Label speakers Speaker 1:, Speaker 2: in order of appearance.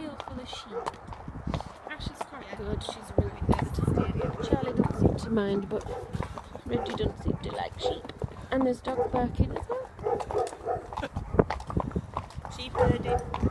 Speaker 1: field full of sheep. Ash is quite good, she's really good. Charlie doesn't seem to mind, but Reggie doesn't seem to like sheep. And there's dog barking as well.
Speaker 2: Sheep herding.